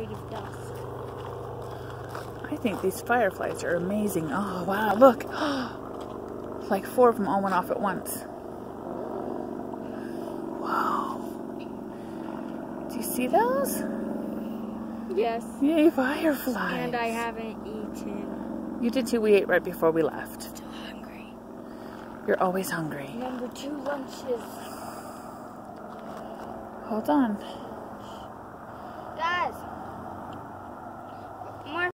afraid of dusk. I think these fireflies are amazing. Oh, wow, look. like four of them all went off at once. Wow. Do you see those? Yes. Yay, fireflies. And I haven't eaten. You did too. We ate right before we left. Still hungry. You're always hungry. Number two lunches. Hold on.